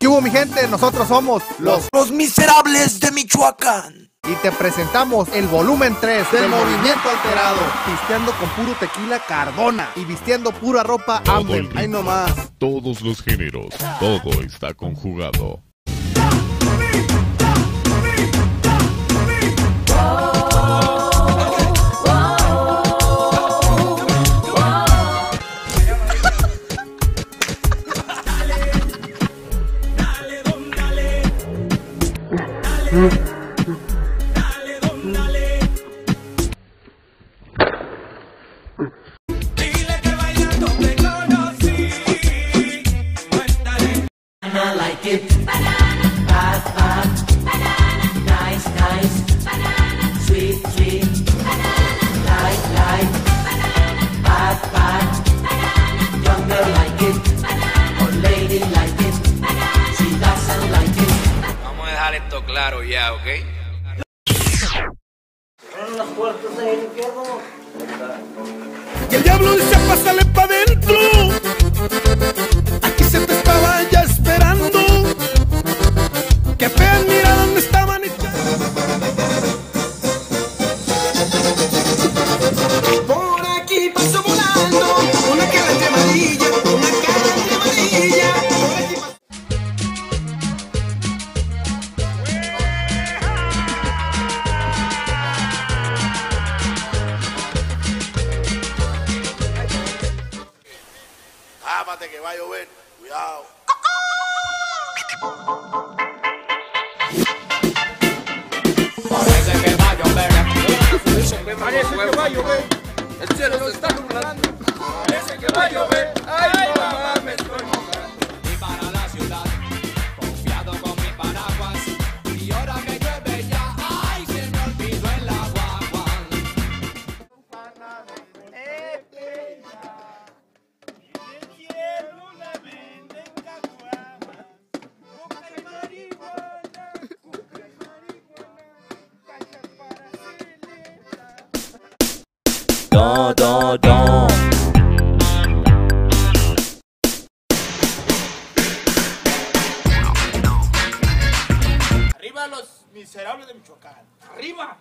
¿Qué hubo mi gente? Nosotros somos los Los miserables de Michoacán. y te presentamos el volumen 3 del Movimiento Alterado, pisteando con puro tequila Cardona y vistiendo pura ropa el Ahí nomás. Todos los géneros, todo está conjugado. Esto claro ya, ¿ok? Y el diablo Ámate que va a llover. Cuidado. El cielo se está nublando. Parece que va a llover. Ay, mamá, me estoy mojando. Y para la Do, do, do. Arriba los miserables de Michoacán. Arriba.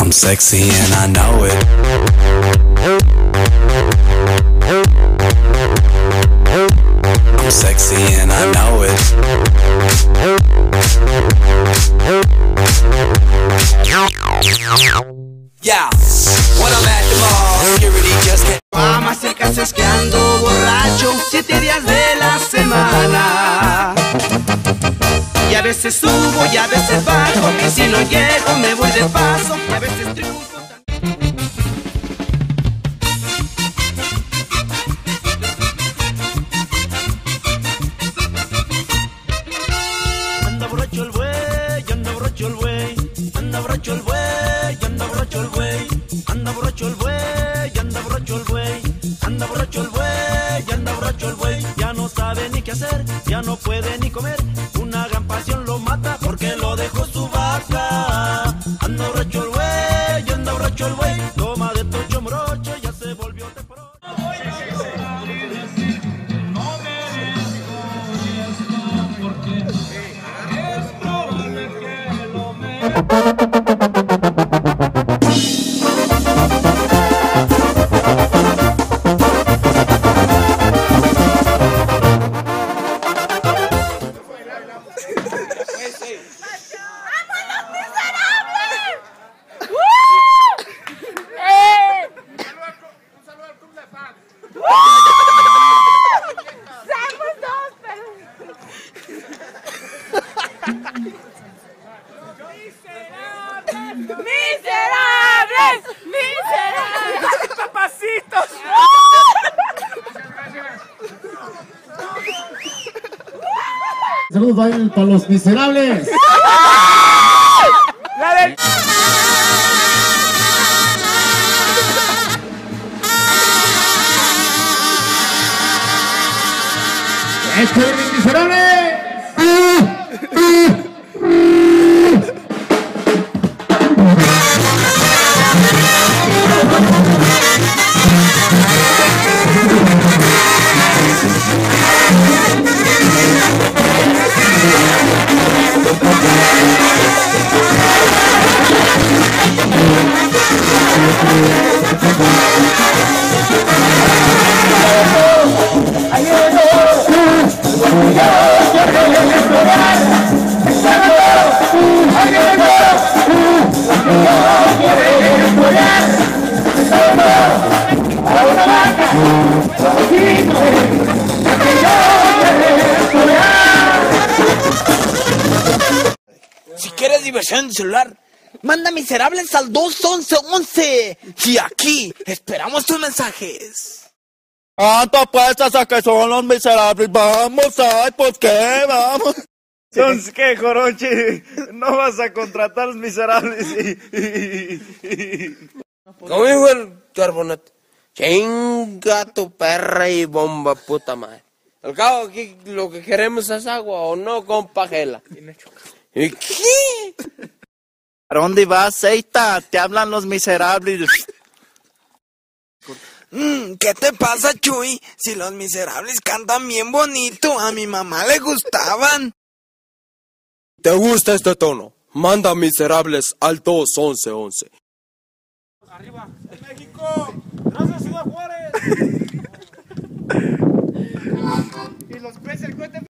I'm sexy and I know it. Sexy and I know it. Yeah, when I'm at the mall, security just can't. Vamos el caso es que ando borracho siete días de la semana. Y a veces subo y a veces bajo. Y si no llego me voy de paso. Y a veces triunfo. Qué hacer, ya no puede ni comer, una gran pasión lo mata porque lo dejó su vaca. Anda borracho el güey, anda borracho el güey, toma de tocho morocho, ya se volvió de pro. ¡Miserables! Saludos para, para los miserables. ¡La del... ¡Échale mis miserables! Ayúdame, ayúdame. En celular, manda miserables al 21111. Y aquí esperamos tus mensajes. ¿Cuánto apuestas a que son los miserables? Vamos, ay, pues qué, vamos. Entonces, ¿qué, Jorochi? ¿No vas a contratar a los miserables? ¿Cómo dijo el carbonato? Chinga tu perra y bomba puta madre. Al cabo, aquí lo que queremos es agua o no, compa Gela. ¿Y qué? ¿A dónde vas, Seita? Te hablan los miserables. Mm, ¿Qué te pasa, Chuy? Si los miserables cantan bien bonito, a mi mamá le gustaban. ¿Te gusta este tono? Manda miserables al 21111. ¡México! ¡Gracias, Ciudad Juárez! y los peces el cohete